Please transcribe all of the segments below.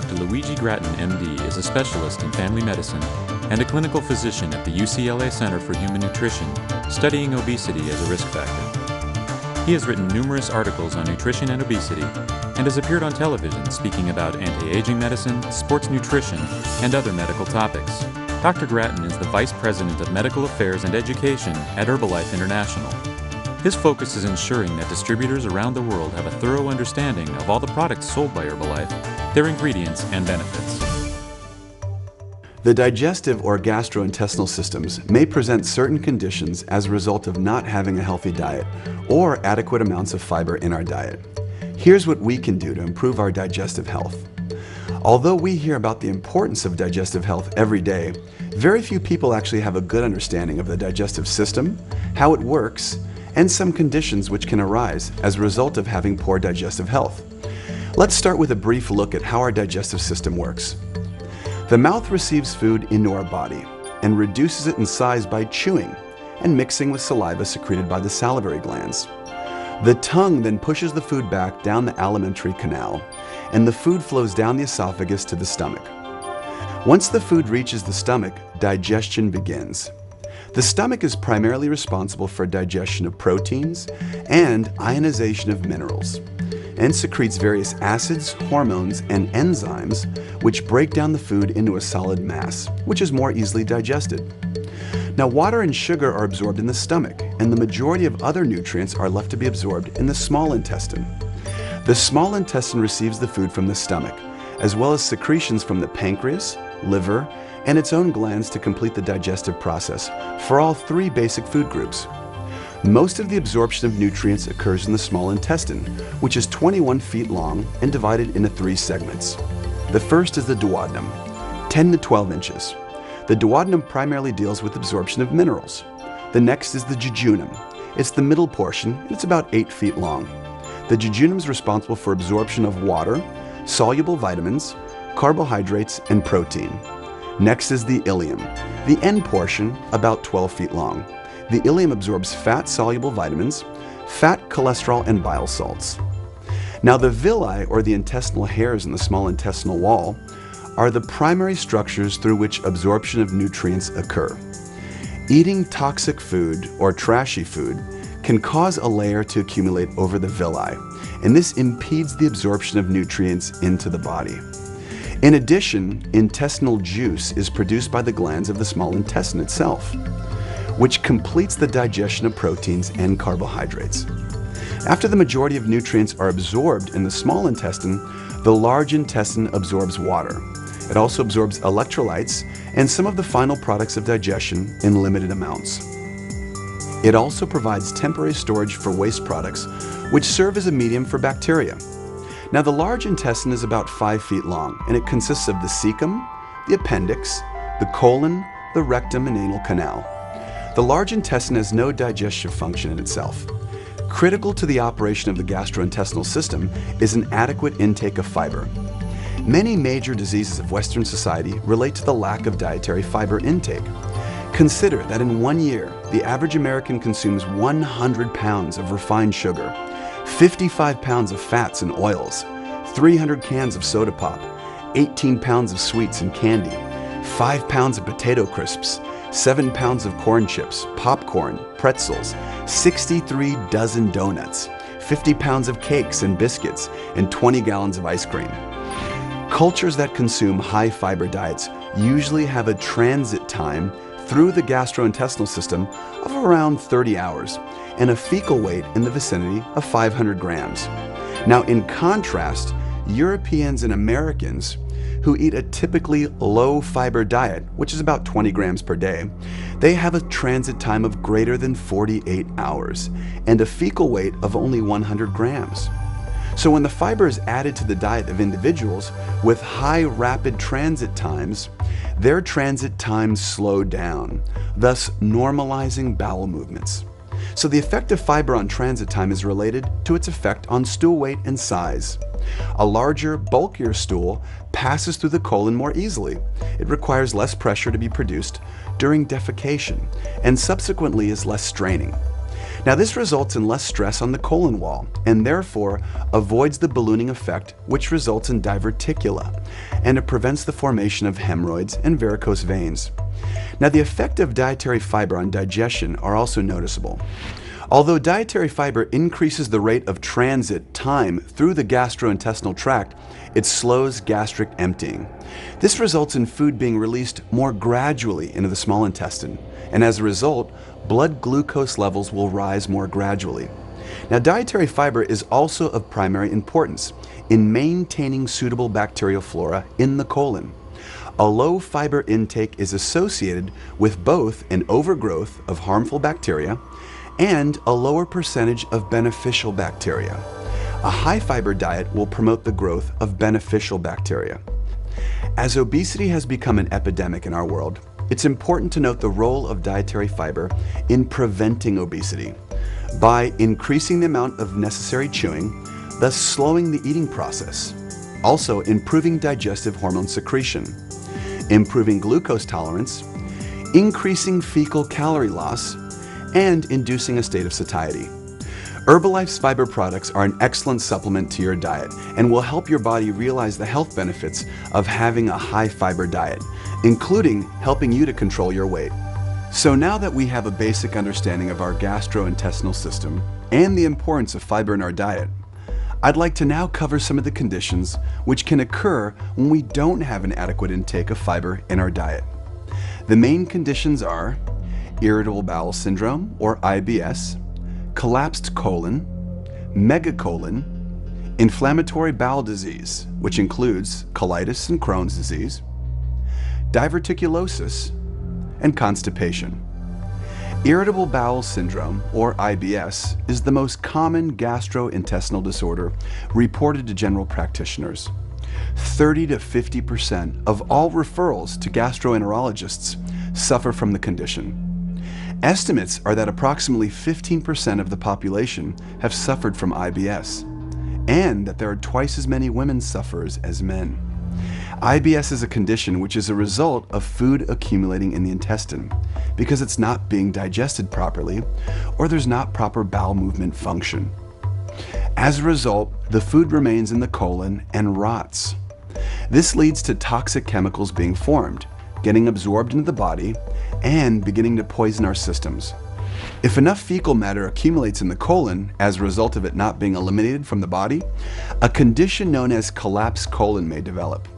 Dr. Luigi Gratton, MD, is a specialist in family medicine and a clinical physician at the UCLA Center for Human Nutrition, studying obesity as a risk factor. He has written numerous articles on nutrition and obesity and has appeared on television speaking about anti-aging medicine, sports nutrition, and other medical topics. Dr. Gratton is the Vice President of Medical Affairs and Education at Herbalife International. His focus is ensuring that distributors around the world have a thorough understanding of all the products sold by Herbalife, their ingredients, and benefits. The digestive or gastrointestinal systems may present certain conditions as a result of not having a healthy diet or adequate amounts of fiber in our diet. Here's what we can do to improve our digestive health. Although we hear about the importance of digestive health every day, very few people actually have a good understanding of the digestive system, how it works, and some conditions which can arise as a result of having poor digestive health. Let's start with a brief look at how our digestive system works. The mouth receives food into our body and reduces it in size by chewing and mixing with saliva secreted by the salivary glands. The tongue then pushes the food back down the alimentary canal, and the food flows down the esophagus to the stomach. Once the food reaches the stomach, digestion begins. The stomach is primarily responsible for digestion of proteins and ionization of minerals, and secretes various acids, hormones, and enzymes which break down the food into a solid mass, which is more easily digested. Now, water and sugar are absorbed in the stomach, and the majority of other nutrients are left to be absorbed in the small intestine. The small intestine receives the food from the stomach, as well as secretions from the pancreas, liver, and its own glands to complete the digestive process for all three basic food groups. Most of the absorption of nutrients occurs in the small intestine, which is 21 feet long and divided into three segments. The first is the duodenum, 10 to 12 inches. The duodenum primarily deals with absorption of minerals. The next is the jejunum. It's the middle portion, and it's about 8 feet long. The jejunum is responsible for absorption of water, soluble vitamins, carbohydrates, and protein. Next is the ileum, the end portion, about 12 feet long. The ileum absorbs fat-soluble vitamins, fat, cholesterol, and bile salts. Now the villi, or the intestinal hairs in the small intestinal wall, are the primary structures through which absorption of nutrients occur. Eating toxic food or trashy food can cause a layer to accumulate over the villi, and this impedes the absorption of nutrients into the body. In addition, intestinal juice is produced by the glands of the small intestine itself, which completes the digestion of proteins and carbohydrates. After the majority of nutrients are absorbed in the small intestine, the large intestine absorbs water. It also absorbs electrolytes and some of the final products of digestion in limited amounts. It also provides temporary storage for waste products, which serve as a medium for bacteria. Now, the large intestine is about 5 feet long, and it consists of the cecum, the appendix, the colon, the rectum, and anal canal. The large intestine has no digestive function in itself. Critical to the operation of the gastrointestinal system is an adequate intake of fiber. Many major diseases of Western society relate to the lack of dietary fiber intake. Consider that in one year, the average American consumes 100 pounds of refined sugar, 55 pounds of fats and oils, 300 cans of soda pop, 18 pounds of sweets and candy, 5 pounds of potato crisps, 7 pounds of corn chips, popcorn, pretzels, 63 dozen donuts, 50 pounds of cakes and biscuits, and 20 gallons of ice cream. Cultures that consume high fiber diets usually have a transit time through the gastrointestinal system of around 30 hours and a fecal weight in the vicinity of 500 grams. Now, in contrast, Europeans and Americans who eat a typically low fiber diet, which is about 20 grams per day, they have a transit time of greater than 48 hours and a fecal weight of only 100 grams. So when the fiber is added to the diet of individuals with high rapid transit times, their transit times slow down, thus normalizing bowel movements. So the effect of fiber on transit time is related to its effect on stool weight and size. A larger, bulkier stool passes through the colon more easily. It requires less pressure to be produced during defecation and subsequently is less straining. Now, this results in less stress on the colon wall and therefore avoids the ballooning effect, which results in diverticula, and it prevents the formation of hemorrhoids and varicose veins. Now, the effect of dietary fiber on digestion are also noticeable. Although dietary fiber increases the rate of transit time through the gastrointestinal tract, it slows gastric emptying. This results in food being released more gradually into the small intestine, and as a result, blood glucose levels will rise more gradually. Now, dietary fiber is also of primary importance in maintaining suitable bacterial flora in the colon. A low fiber intake is associated with both an overgrowth of harmful bacteria and a lower percentage of beneficial bacteria. A high fiber diet will promote the growth of beneficial bacteria. As obesity has become an epidemic in our world, it's important to note the role of dietary fiber in preventing obesity by increasing the amount of necessary chewing, thus slowing the eating process. Also, improving digestive hormone secretion, improving glucose tolerance, increasing fecal calorie loss, and inducing a state of satiety. Herbalife's fiber products are an excellent supplement to your diet and will help your body realize the health benefits of having a high fiber diet, including helping you to control your weight. So now that we have a basic understanding of our gastrointestinal system and the importance of fiber in our diet, I'd like to now cover some of the conditions which can occur when we don't have an adequate intake of fiber in our diet. The main conditions are irritable bowel syndrome, or IBS, collapsed colon, megacolon, inflammatory bowel disease, which includes colitis and Crohn's disease, diverticulosis, and constipation. Irritable bowel syndrome, or IBS, is the most common gastrointestinal disorder reported to general practitioners. 30 to 50% of all referrals to gastroenterologists suffer from the condition. Estimates are that approximately 15% of the population have suffered from IBS, and that there are twice as many women sufferers as men. IBS is a condition which is a result of food accumulating in the intestine because it's not being digested properly or there's not proper bowel movement function. As a result, the food remains in the colon and rots. This leads to toxic chemicals being formed, getting absorbed into the body, and beginning to poison our systems. If enough fecal matter accumulates in the colon as a result of it not being eliminated from the body, a condition known as collapsed colon may develop.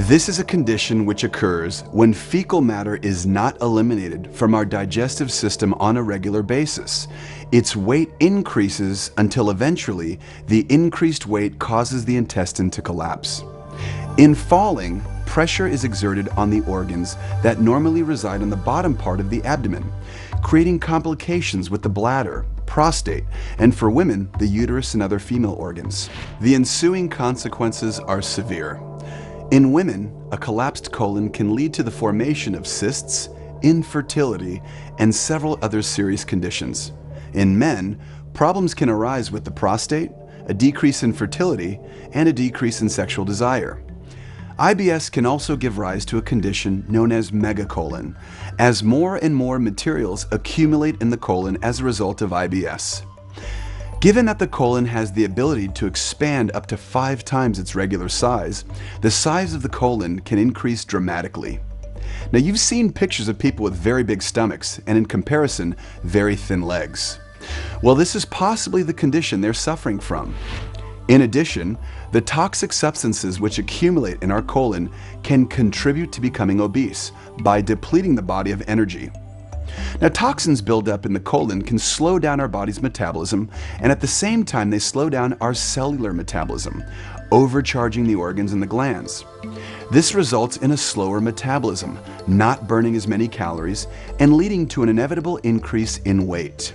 This is a condition which occurs when fecal matter is not eliminated from our digestive system on a regular basis. Its weight increases until eventually the increased weight causes the intestine to collapse. In falling, pressure is exerted on the organs that normally reside on the bottom part of the abdomen, creating complications with the bladder, prostate, and for women, the uterus and other female organs. The ensuing consequences are severe. In women, a collapsed colon can lead to the formation of cysts, infertility, and several other serious conditions. In men, problems can arise with the prostate, a decrease in fertility, and a decrease in sexual desire. IBS can also give rise to a condition known as megacolon, as more and more materials accumulate in the colon as a result of IBS. Given that the colon has the ability to expand up to five times its regular size, the size of the colon can increase dramatically. Now, you've seen pictures of people with very big stomachs and, in comparison, very thin legs. Well, this is possibly the condition they're suffering from. In addition, the toxic substances which accumulate in our colon can contribute to becoming obese by depleting the body of energy. Now, toxins build up in the colon can slow down our body's metabolism, and at the same time, they slow down our cellular metabolism, overcharging the organs and the glands. This results in a slower metabolism, not burning as many calories, and leading to an inevitable increase in weight.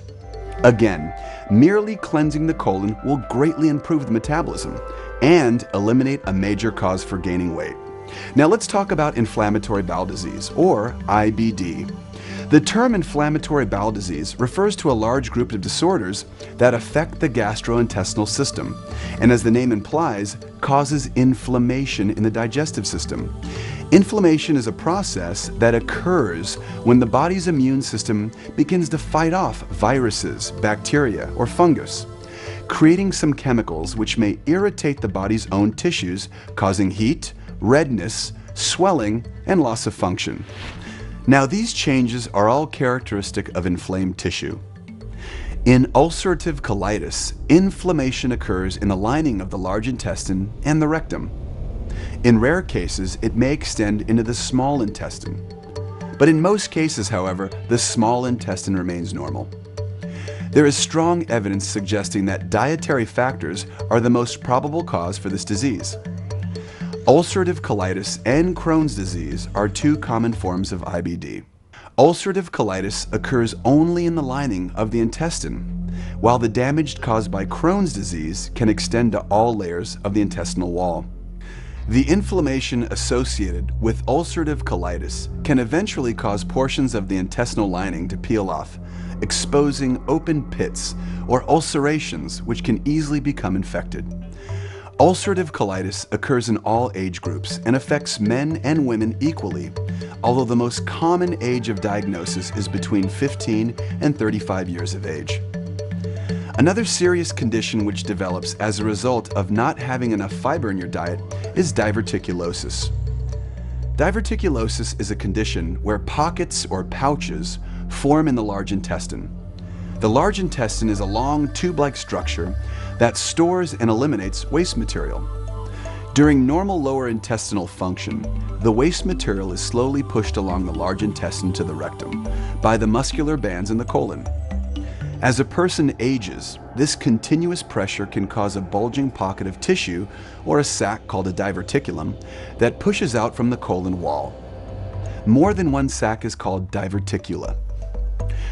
Again, merely cleansing the colon will greatly improve the metabolism and eliminate a major cause for gaining weight. Now let's talk about inflammatory bowel disease, or IBD. The term inflammatory bowel disease refers to a large group of disorders that affect the gastrointestinal system, and as the name implies, causes inflammation in the digestive system. Inflammation is a process that occurs when the body's immune system begins to fight off viruses, bacteria, or fungus, creating some chemicals which may irritate the body's own tissues, causing heat, redness, swelling, and loss of function. Now, these changes are all characteristic of inflamed tissue. In ulcerative colitis, inflammation occurs in the lining of the large intestine and the rectum. In rare cases, it may extend into the small intestine. But in most cases, however, the small intestine remains normal. There is strong evidence suggesting that dietary factors are the most probable cause for this disease. Ulcerative colitis and Crohn's disease are two common forms of IBD. Ulcerative colitis occurs only in the lining of the intestine, while the damage caused by Crohn's disease can extend to all layers of the intestinal wall. The inflammation associated with ulcerative colitis can eventually cause portions of the intestinal lining to peel off, exposing open pits or ulcerations which can easily become infected. Ulcerative colitis occurs in all age groups and affects men and women equally, although the most common age of diagnosis is between 15 and 35 years of age. Another serious condition which develops as a result of not having enough fiber in your diet is diverticulosis. Diverticulosis is a condition where pockets or pouches form in the large intestine. The large intestine is a long tube-like structure that stores and eliminates waste material. During normal lower intestinal function, the waste material is slowly pushed along the large intestine to the rectum by the muscular bands in the colon. As a person ages, this continuous pressure can cause a bulging pocket of tissue or a sac called a diverticulum that pushes out from the colon wall. More than one sac is called diverticula.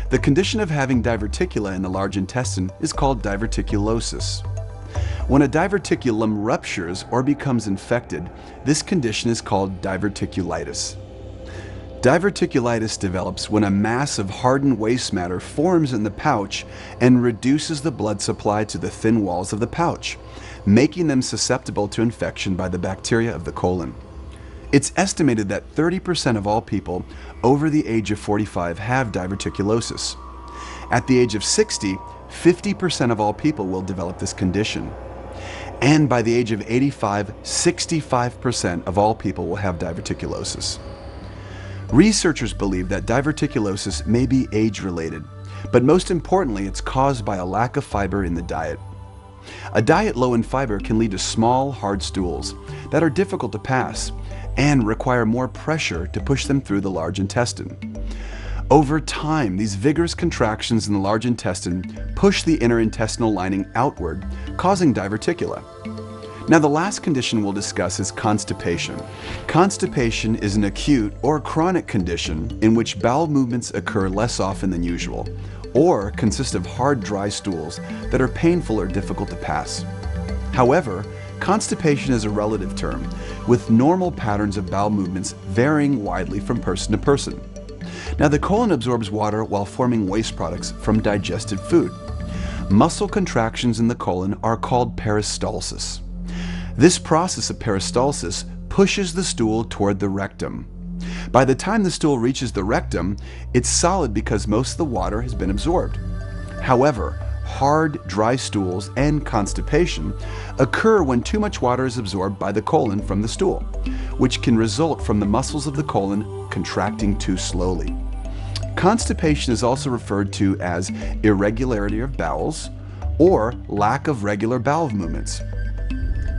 The condition of having diverticula in the large intestine is called diverticulosis. When a diverticulum ruptures or becomes infected, this condition is called diverticulitis. Diverticulitis develops when a mass of hardened waste matter forms in the pouch and reduces the blood supply to the thin walls of the pouch, making them susceptible to infection by the bacteria of the colon. It's estimated that 30% of all people over the age of 45 have diverticulosis. At the age of 60, 50% of all people will develop this condition. And by the age of 85, 65% of all people will have diverticulosis. Researchers believe that diverticulosis may be age-related, but most importantly, it's caused by a lack of fiber in the diet. A diet low in fiber can lead to small, hard stools that are difficult to pass and require more pressure to push them through the large intestine. Over time, these vigorous contractions in the large intestine push the inner intestinal lining outward, causing diverticula. Now, the last condition we'll discuss is constipation. Constipation is an acute or chronic condition in which bowel movements occur less often than usual, or consist of hard, dry stools that are painful or difficult to pass. However, constipation is a relative term, with normal patterns of bowel movements varying widely from person to person. Now, the colon absorbs water while forming waste products from digested food. Muscle contractions in the colon are called peristalsis. This process of peristalsis pushes the stool toward the rectum. By the time the stool reaches the rectum, it's solid because most of the water has been absorbed. However, hard, dry stools and constipation occur when too much water is absorbed by the colon from the stool, which can result from the muscles of the colon contracting too slowly. Constipation is also referred to as irregularity of bowels or lack of regular bowel movements.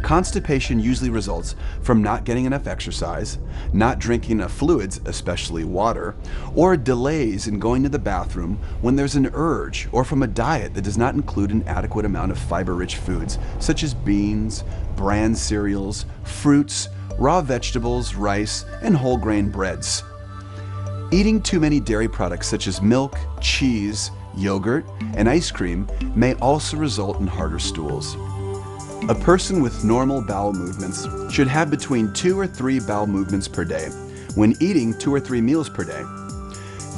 Constipation usually results from not getting enough exercise, not drinking enough fluids, especially water, or delays in going to the bathroom when there's an urge, or from a diet that does not include an adequate amount of fiber-rich foods such as beans, bran cereals, fruits, raw vegetables, rice, and whole grain breads. Eating too many dairy products such as milk, cheese, yogurt, and ice cream may also result in harder stools. A person with normal bowel movements should have between two or three bowel movements per day when eating two or three meals per day.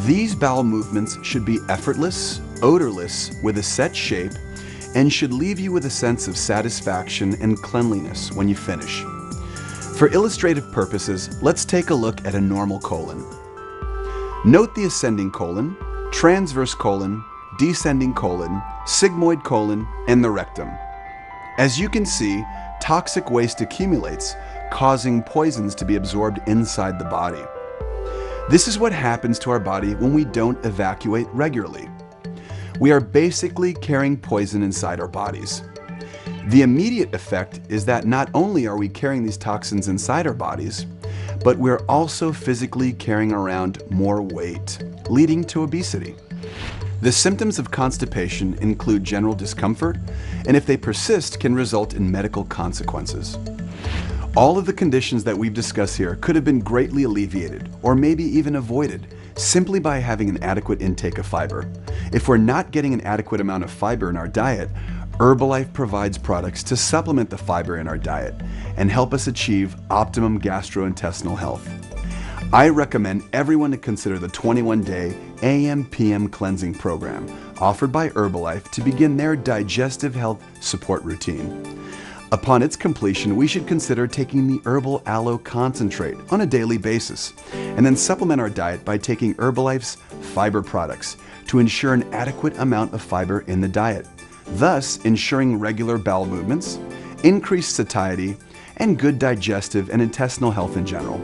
These bowel movements should be effortless, odorless, with a set shape, and should leave you with a sense of satisfaction and cleanliness when you finish. For illustrative purposes, let's take a look at a normal colon. Note the ascending colon, transverse colon, descending colon, sigmoid colon, and the rectum. As you can see, toxic waste accumulates, causing poisons to be absorbed inside the body. This is what happens to our body when we don't evacuate regularly. We are basically carrying poison inside our bodies. The immediate effect is that not only are we carrying these toxins inside our bodies, but we're also physically carrying around more weight, leading to obesity. The symptoms of constipation include general discomfort, and if they persist, can result in medical consequences. All of the conditions that we've discussed here could have been greatly alleviated, or maybe even avoided, simply by having an adequate intake of fiber. If we're not getting an adequate amount of fiber in our diet, Herbalife provides products to supplement the fiber in our diet and help us achieve optimum gastrointestinal health. I recommend everyone to consider the 21 day AM PM cleansing program offered by Herbalife to begin their digestive health support routine. Upon its completion, we should consider taking the Herbal Aloe Concentrate on a daily basis, and then supplement our diet by taking Herbalife's fiber products to ensure an adequate amount of fiber in the diet, thus ensuring regular bowel movements, increased satiety, and good digestive and intestinal health in general.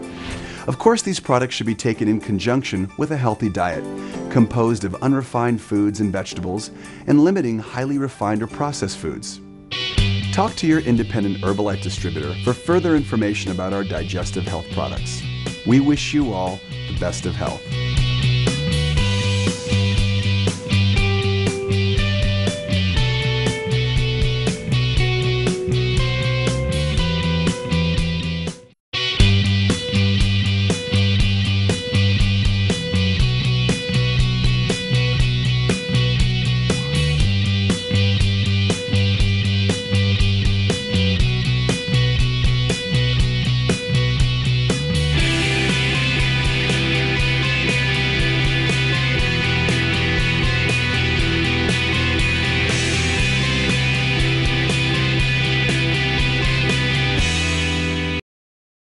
Of course, these products should be taken in conjunction with a healthy diet, composed of unrefined foods and vegetables, and limiting highly refined or processed foods. Talk to your independent Herbalife distributor for further information about our digestive health products. We wish you all the best of health.